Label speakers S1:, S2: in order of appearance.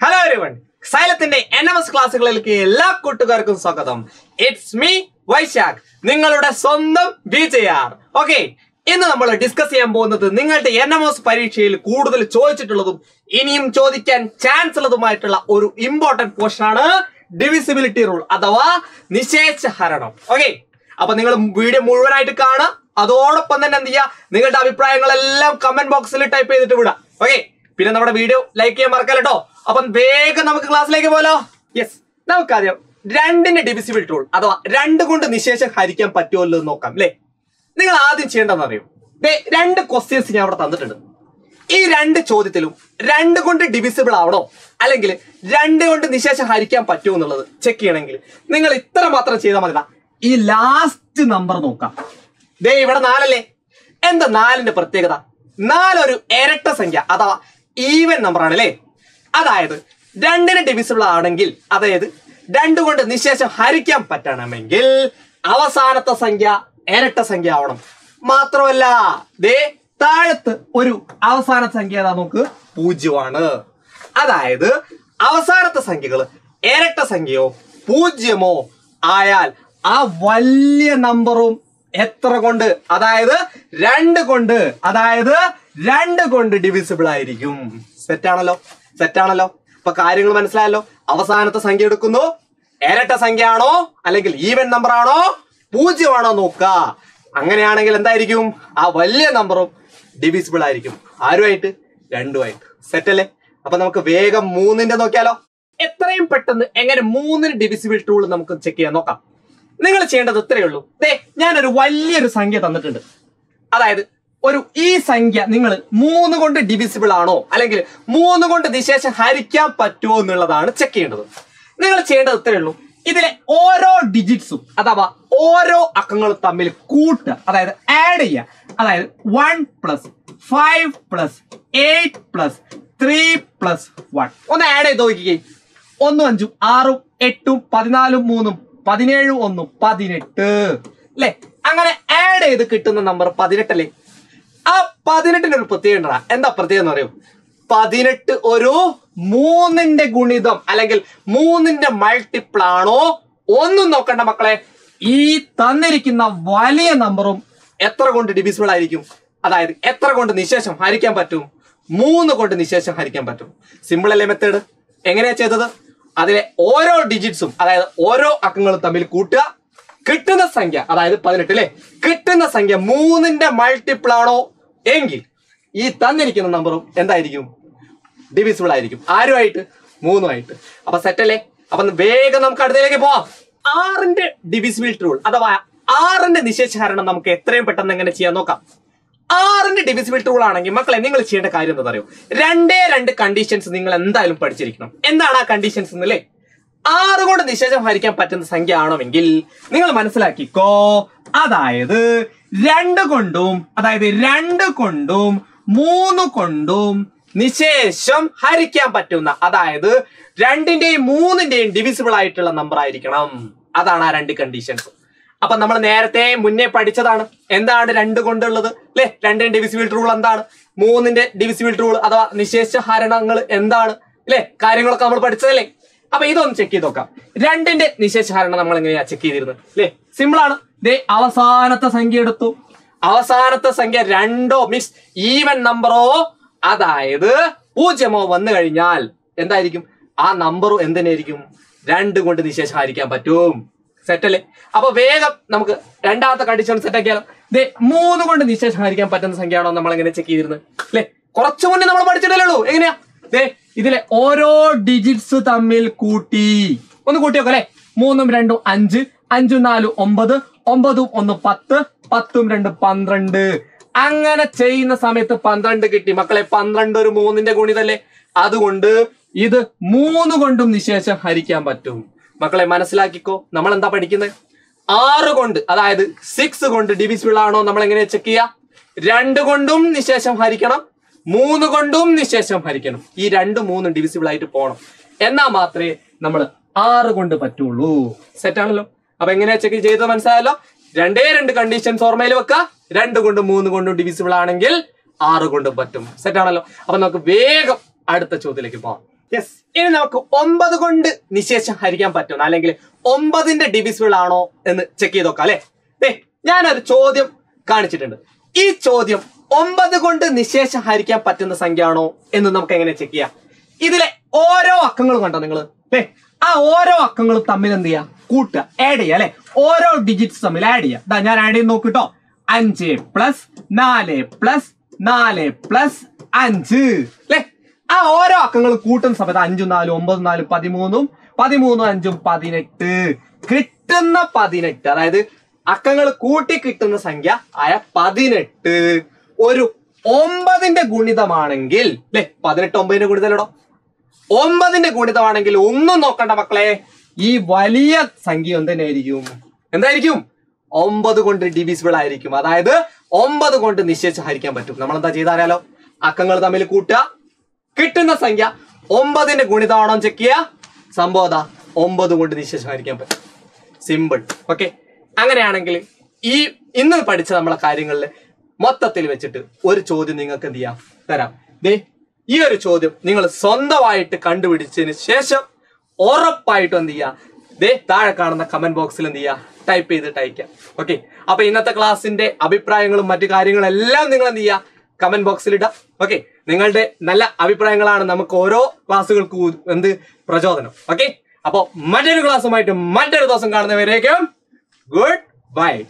S1: Hello everyone സൈലത്തിന്റെ N M S ക്ലാസ്സുകളിലേക്ക് എല്ലാ കൂട്ടുകാർക്കും സ്വാഗതം. It's me Vaishakh. നിങ്ങളുടെ സ്വന്തം ബി ജെ ആർ ഓക്കെ ഇന്ന് നമ്മൾ ഡിസ്കസ് ചെയ്യാൻ പോകുന്നത് നിങ്ങളുടെ എൻ എം എസ് പരീക്ഷയിൽ കൂടുതൽ ചോദിച്ചിട്ടുള്ളതും ഇനിയും ചോദിക്കാൻ ചാൻസ് ഉള്ളതുമായിട്ടുള്ള ഒരു ഇമ്പോർട്ടന്റ് പോർഷൻ ആണ് ഡിവിസിബിലിറ്റി റൂൾ അഥവാ നിശേഷ ഹരണം ഓക്കെ അപ്പൊ നിങ്ങൾ വീഡിയോ മുഴുവനായിട്ട് കാണുക. അതോടൊപ്പം തന്നെ എന്ത് ചെയ്യുക? നിങ്ങളുടെ അഭിപ്രായങ്ങളെല്ലാം കമന്റ് ബോക്സിൽ ടൈപ്പ് ചെയ്തിട്ട് വിടാം ഓക്കെ പിന്നെ നമ്മുടെ വീഡിയോ ലൈക്ക് ചെയ്യാൻ മറക്കല്ല അപ്പം വേഗം നമുക്ക് ക്ലാസ്സിലേക്ക് പോലോ? യെസ് നമുക്കാദ്യം രണ്ടിന്റെ ഡിവിസിബിലിറ്റി റൂൾ അഥവാ രണ്ട് കൊണ്ട് നിശേഷം ഹരിക്കാൻ പറ്റുമല്ലോ എന്ന് നോക്കാം അല്ലേ നിങ്ങൾ ആദ്യം ചെയ്യേണ്ടതെന്ന് അറിയോ? രണ്ട് ക്വസ്റ്റ്യൻസ് ഞാൻ അവിടെ തന്നിട്ടുണ്ട്. ഈ രണ്ട് ചോദ്യത്തിലും രണ്ട് കൊണ്ട് ഡിവിസിബിൾ ആവണോ? അല്ലെങ്കിൽ രണ്ട് കൊണ്ട് നിശേഷം ഹരിക്കാൻ പറ്റുമോ എന്നുള്ളത് ചെക്ക് ചെയ്യണമെങ്കിൽ നിങ്ങൾ ഇത്ര മാത്രം ചെയ്താൽ മതി ഈ ലാസ്റ്റ് നമ്പർ നോക്കാം. ദേ ഇവിടെ നാലല്ലേ? എന്താ നാലിന്റെ പ്രത്യേകത? നാലൊരു ഇരട്ട സംഖ്യ അഥവാ ഈവൻ നമ്പർ ആണ് അല്ലേ അതായത് രണ്ടിന് ഡിവിസിബിൾ ആണെങ്കിൽ അതായത് രണ്ടു കൊണ്ട് നിശേഷം ഹരിക്കാൻ പറ്റണമെങ്കിൽ അവസാനത്തെ സംഖ്യ ഇരട്ട സംഖ്യ ആവണം. മാത്രമല്ല ദേ താഴത്ത് ഒരു അവസാന സംഖ്യ ഏതാ നോക്ക്? പൂജ്യമാണ്. അതായത് അവസാനത്തെ സംഖ്യകൾ ഇരട്ട സംഖ്യയോ പൂജ്യമോ ആയാൽ ആ വലിയ നമ്പറും എത്ര കൊണ്ട്? അതായത് രണ്ട് കൊണ്ട് അതായത് രണ്ട് കൊണ്ട് ഡിവിസിബിൾ ആയിരിക്കും. സെറ്റാണല്ലോ സെറ്റാണല്ലോ ഇപ്പൊ കാര്യങ്ങൾ മനസ്സിലായല്ലോ? അവസാനത്തെ സംഖ്യ എടുക്കുന്നു. ഇരട്ട സംഖ്യ ആണോ അല്ലെങ്കിൽ ഈവൻ നമ്പർ ആണോ? പൂജ്യമാണോ നോക്കുക. അങ്ങനെയാണെങ്കിൽ എന്തായിരിക്കും? ആ വലിയ നമ്പറും ഡിവിസിബിൾ ആയിരിക്കും. ആരുമായിട്ട്? രണ്ടുമായിട്ട്. സെറ്റ് അല്ലേ? അപ്പൊ നമുക്ക് വേഗം മൂന്നിന്റെ നോക്കിയാലോ? എത്രയും പെട്ടെന്ന് എങ്ങനെ മൂന്നിന് ഡിവിസിബിൾ ടൂൾ നമുക്ക് ചെക്ക് ചെയ്യാൻ നോക്കാം. നിങ്ങൾ ചെയ്യേണ്ടത് ഇത്രയേ ഉള്ളൂ. ദേ ഞാനൊരു വലിയൊരു സംഖ്യ തന്നിട്ടുണ്ട്. അതായത് ഒരു ഈ സംഖ്യ നിങ്ങൾ മൂന്ന് കൊണ്ട് ഡിവിസിബിൾ ആണോ? അല്ലെങ്കിൽ മൂന്ന് കൊണ്ട് നിശേഷം ഹരിക്കാൻ പറ്റുമോ എന്നുള്ളതാണ് ചെക്ക് ചെയ്യേണ്ടത്. നിങ്ങൾ ചെയ്യേണ്ടത് ഇത്രയേ ഉള്ളൂ. ഇതിലെ ഓരോ ഡിജിറ്റ്സും അഥവാ ഓരോ അക്കങ്ങളും തമ്മിൽ കൂട്ടുക. അതായത് ആഡ് ചെയ്യുക. അതായത് one plus five plus eight plus three plus one ഒന്ന് ആഡ് ചെയ്ത് നോക്കിക്കേ. ഒന്നും അഞ്ചും ആറും എട്ടും പതിനാലും മൂന്നും പതിനേഴും ഒന്നും പതിനെട്ട്. അല്ലെ അങ്ങനെ ആഡ് ചെയ്ത് കിട്ടുന്ന നമ്പർ പതിനെട്ടല്ലേ? ആ പതിനെട്ടിന് ഒരു പ്രത്യേകത എന്താ പ്രത്യേകത എന്ന് പറയൂ പതിനെട്ട് ഒരു മൂന്നിന്റെ ഗുണിതം അല്ലെങ്കിൽ മൂന്നിന്റെ മൾട്ടിപ്പിൾ ആണോ? ഒന്നും നോക്കണ്ട മക്കളെ. ഈ തന്നിരിക്കുന്ന വലിയ നമ്പറും എത്ര കൊണ്ട് ഡിവിസിബിൾ ആയിരിക്കും? അതായത് എത്ര കൊണ്ട് നിശേഷം ഹരിക്കാൻ പറ്റും? മൂന്ന് കൊണ്ട് നിശേഷം ഹരിക്കാൻ പറ്റും. സിമ്പിൾ അല്ലേ മെത്തേഡ് എങ്ങനെയാ ചെയ്തത്? അതിലെ ഓരോ ഡിജിറ്റ്സും അതായത് ഓരോ അക്കങ്ങളും തമ്മിൽ കൂട്ടുക. കിട്ടുന്ന സംഖ്യ അതായത് പതിനെട്ട് അല്ലെ കിട്ടുന്ന സംഖ്യ മൂന്നിന്റെ മൾട്ടിപ്പിൾ ആണോ? എങ്കിൽ ഈ തന്നിരിക്കുന്ന നമ്പറും എന്തായിരിക്കും? ഡിവിസിബിൾ ആയിരിക്കും. ആരുമായിട്ട്? മൂന്നുമായിട്ട്. അപ്പൊ സെറ്റ് അല്ലേ? അപ്പൊ വേഗം നമുക്ക് അടുത്തേക്ക് പോവാം. ആറിന്റെ ഡിവിസിബിലിറ്റി റൂൾ അഥവാ ആറിന്റെ നിശേഷഹരണം നമുക്ക് എത്രയും പെട്ടെന്ന് എങ്ങനെ ചെയ്യാൻ നോക്കാം? ആറിന്റെ ഡിവിസിബിലിറ്റി റൂൾ ആണെങ്കിൽ മക്കളെ നിങ്ങൾ ചെയ്യേണ്ട കാര്യം എന്താ പറയുക രണ്ടേ രണ്ട് കണ്ടീഷൻസ് നിങ്ങൾ എന്തായാലും പഠിച്ചിരിക്കണം. എന്താണ് ആ കണ്ടീഷൻസ് എന്നല്ലേ ആറ് കൊണ്ട് നിശേഷം ഹരിക്കാൻ പറ്റുന്ന സംഖ്യ ആണോമെങ്കിൽ നിങ്ങൾ മനസ്സിലാക്കിക്കോ. അതായത് രണ്ട് കൊണ്ടും അതായത് രണ്ട് കൊണ്ടും മൂന്ന് കൊണ്ടും നിശേഷം ഹരിക്കാൻ പറ്റുന്ന അതായത് രണ്ടിന്റെയും മൂന്നിന്റെയും ഡിവിസിബിൾ ആയിട്ടുള്ള നമ്പർ ആയിരിക്കണം. അതാണ് ആ രണ്ട് കണ്ടീഷൻസ് അപ്പൊ നമ്മൾ നേരത്തെ മുന്നേ പഠിച്ചതാണ്. എന്താണ് രണ്ട് കൊണ്ടുള്ളത്? അല്ലെ രണ്ടിന്റെ ഡിവിസിബിൾ റൂൾ എന്താണ്? മൂന്നിന്റെ ഡിവിസിബിൾ റൂൾ അഥവാ നിശേഷ ഹരണങ്ങൾ എന്താണ്? അല്ലെ കാര്യങ്ങളൊക്കെ നമ്മൾ പഠിച്ചതല്ലേ? അപ്പൊ ഇതൊന്ന് ചെക്ക് ചെയ്ത് നോക്കാം. രണ്ടിന്റെ നിശേഷധാരണ നമ്മൾ എങ്ങനെയാ ചെക്ക് ചെയ്തിരുന്നത്. അല്ലെ സിമ്പിൾ ആണ്. ദേ അവസാനത്തെ സംഖ്യ എടുത്തു. അവസാനത്തെ സംഖ്യ രണ്ടോ മീൻസ് ഈവൻ നമ്പറോ അതായത് പൂജ്യമോ വന്നു കഴിഞ്ഞാൽ എന്തായിരിക്കും? ആ നമ്പറും എന്തിനായിരിക്കും? രണ്ടും കൊണ്ട് നിശേഷം ഹരിക്കാൻ പറ്റും സെറ്റല്ലേ അപ്പൊ വേഗം നമുക്ക് രണ്ടാമത്തെ കണ്ടീഷൻ സെറ്റ് ആക്കിയാലോ. ദേ മൂന്ന് കൊണ്ട് നിശേഷം ഹരിക്കാൻ പറ്റുന്ന സംഖ്യയാണോ നമ്മൾ എങ്ങനെ ചെക്ക് ചെയ്തിരുന്നത്? അല്ലെ കുറച്ചു മുന്നേ നമ്മൾ പഠിച്ചിട്ടല്ലേ ഉള്ളൂ. എങ്ങനെയാ? ഇതിലെ ഓരോ ഡിജിറ്റ്സ് തമ്മിൽ കൂട്ടി. ഒന്ന് കൂട്ടി നോക്കല്ലേ മൂന്നും രണ്ടും അഞ്ച് അഞ്ചും നാലും ഒമ്പത് ഒമ്പതും ഒന്ന് പത്ത് പത്തും രണ്ട് പന്ത്രണ്ട്. അങ്ങനെ ചെയ്യുന്ന സമയത്ത് പന്ത്രണ്ട് കിട്ടി. മക്കളെ പന്ത്രണ്ട് ഒരു മൂന്നിന്റെ ഗുണിതല്ലേ? അതുകൊണ്ട് ഇത് മൂന്ന് കൊണ്ടും നിശേഷം ഹരിക്കാൻ പറ്റും. മക്കളെ മനസ്സിലാക്കിക്കോ. നമ്മൾ എന്താ പഠിക്കുന്നത് ആറ് കൊണ്ട് അതായത് സിക്സ് കൊണ്ട് ഡിവിസിബിൾ ആണോ നമ്മൾ എങ്ങനെ ചെക്ക് ചെയ്യുക രണ്ട് കൊണ്ടും നിശേഷം ഹരിക്കണം. മൂന്ന് കൊണ്ടും നിശേഷം ഹരിക്കണം ഈ രണ്ട് മൂന്ന് ഡിവിസിബിൾ ആയിട്ട് പോകണം എന്നാ മാത്രമേ നമ്മൾ ആറ് കൊണ്ട് പറ്റുള്ളൂ. സെറ്റ് ആണല്ലോ. അപ്പൊ എങ്ങനെയാ ചെക്ക് ചെയ്ത് മനസ്സിലായല്ലോ? രണ്ടേ രണ്ട് കണ്ടീഷൻസ് ഓർമ്മയിൽ വെക്കുക രണ്ട് കൊണ്ടും മൂന്ന് കൊണ്ടും ഡിവിസിബിൾ ആണെങ്കിൽ ആറ് കൊണ്ടും പറ്റും. സെറ്റ് ആണല്ലോ. അപ്പൊ നമുക്ക് വേഗം അടുത്ത ചോദ്യത്തിലേക്ക് പോകാം യെസ് ഇനി നമുക്ക് ഒമ്പത് കൊണ്ട് നിശേഷം ഹരിക്കാൻ പറ്റും അല്ലെങ്കിൽ ഒമ്പതിന്റെ ഡിവിസിബിൾ ആണോ എന്ന് ചെക്ക് ചെയ്ത് നോക്കാം അല്ലെ? ഞാനൊരു ചോദ്യം കാണിച്ചിട്ടുണ്ട്. ഈ ചോദ്യം ഒമ്പത് കൊണ്ട് നിശേഷം ഹരിക്കാൻ പറ്റുന്ന സംഖ്യ ആണോ എന്ന് നമുക്ക് എങ്ങനെ ചെക്ക് ചെയ്യാം. ഇതിലെ ഓരോ അക്കങ്ങളും കണ്ടോ നിങ്ങൾ അല്ലേ ആ ഓരോ അക്കങ്ങളും തമ്മിൽ എന്ത് ചെയ്യാം? കൂട്ടുക. ആഡ് ചെയ്യുക അല്ലെ? ഓരോ ഡിജിറ്റ്സ് തമ്മിൽ ആഡ് ചെയ്യുക. ഇതാ ഞാൻ ആഡ് ചെയ്ത് നോക്കിട്ടോ അഞ്ച് പ്ലസ് നാല് പ്ലസ് നാല് പ്ലസ് അഞ്ച്. അല്ലെ ആ ഓരോ അക്കങ്ങൾ കൂട്ടുന്ന സമയത്ത് അഞ്ചും നാലും ഒമ്പതും നാലും പതിമൂന്നും പതിമൂന്നും അഞ്ചും പതിനെട്ട്. കിട്ടുന്ന പതിനെട്ട്. അതായത് അക്കങ്ങൾ കൂട്ടി കിട്ടുന്ന സംഖ്യ ആയ പതിനെട്ട്. ഒരു ഒമ്പതിന്റെ ഗുണിതമാണെങ്കിൽ അല്ലെ പതിനെട്ട് ഒമ്പതിന്റെ ഗുണിതലടോ ഒമ്പതിന്റെ ഗുണിതമാണെങ്കിൽ ഒന്നും നോക്കണ്ട മക്കളെ ഈ വലിയ സംഖ്യ എന്തിനായിരിക്കും എന്തായിരിക്കും? ഒമ്പത് കൊണ്ട് ഡിവിസിബിൾ ആയിരിക്കും. അതായത് ഒമ്പത് കൊണ്ട് നിശ്ചയിച്ച് ഹരിക്കാൻ പറ്റും. നമ്മൾ എന്താ ചെയ്താലോ അക്കങ്ങൾ തമ്മിൽ കൂട്ടുക. കിട്ടുന്ന സംഖ്യ ഒമ്പതിന്റെ ഗുണിതമാണോ ചെക്ക് ചെയ്യുക. സംഭവത ഒമ്പത് കൊണ്ട് നിശ്ചയിച്ച് ഹരിക്കാൻ പറ്റും. സിമ്പിൾ ഓക്കെ അങ്ങനെയാണെങ്കിൽ ഈ ഇന്ന് പഠിച്ച നമ്മളെ കാര്യങ്ങളിൽ മൊത്തത്തിൽ വെച്ചിട്ട് ഒരു ചോദ്യം നിങ്ങൾക്ക് എന്ത് ചെയ്യാം? തരാം. ദേ ഈ ഒരു ചോദ്യം നിങ്ങൾ സ്വന്തമായിട്ട് കണ്ടുപിടിച്ചതിന് ശേഷം ഉറപ്പായിട്ടും എന്ത് ചെയ്യാം? ദേ താഴെ കാണുന്ന കമന്റ് ബോക്സിൽ എന്ത് ചെയ്യാം? ടൈപ്പ് ചെയ്തിട്ട് അയക്കാം. ഓക്കെ അപ്പൊ ഇന്നത്തെ ക്ലാസ്സിന്റെ അഭിപ്രായങ്ങളും മറ്റു കാര്യങ്ങളും എല്ലാം നിങ്ങൾ എന്ത് ചെയ്യാം? കമന്റ് ബോക്സിൽ ഇടാം. ഓക്കെ നിങ്ങളുടെ നല്ല അഭിപ്രായങ്ങളാണ് നമുക്ക് ഓരോ ക്ലാസ്സുകൾക്കും എന്ത്? പ്രചോദനം. ഓക്കെ അപ്പൊ മറ്റൊരു ക്ലാസ്സുമായിട്ട് മറ്റൊരു ദിവസം കാണുന്നവരേക്കും ഗുഡ് ബൈ